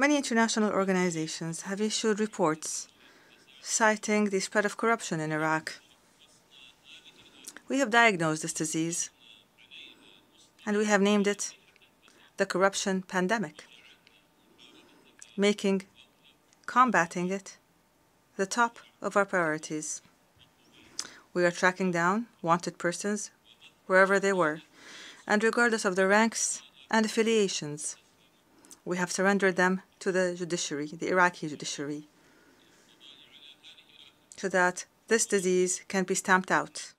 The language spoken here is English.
Many international organizations have issued reports citing the spread of corruption in Iraq. We have diagnosed this disease, and we have named it the corruption pandemic, making combating it the top of our priorities. We are tracking down wanted persons wherever they were, and regardless of their ranks and affiliations, we have surrendered them to the judiciary, the Iraqi judiciary, so that this disease can be stamped out